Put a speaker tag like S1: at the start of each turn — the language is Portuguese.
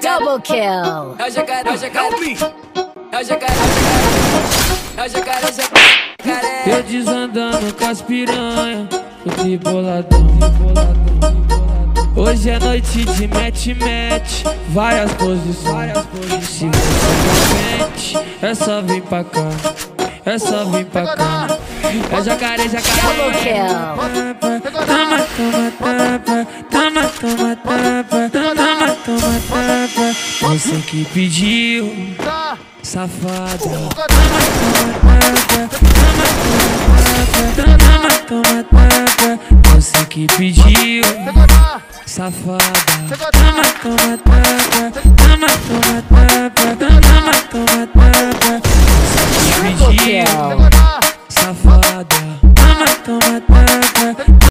S1: Double kill.
S2: É o jacaré, é o jacaré. É o jacaré, é o jacaré. É o jacaré, é o jacaré.
S3: Eu desandando com as piranha, o triboladão, triboladão. Hoje é noite de match-match, várias posições. Se você pra frente, é só vir pra cá, é só vir pra cá. É jacaré, jacaré. Toma, toma, tapa, toma, toma, tapa, toma, toma, tapa. Você que pediu, safada. Toma, toma, tapa. Você que pediu, safada. Toma, toma, tapa, tomate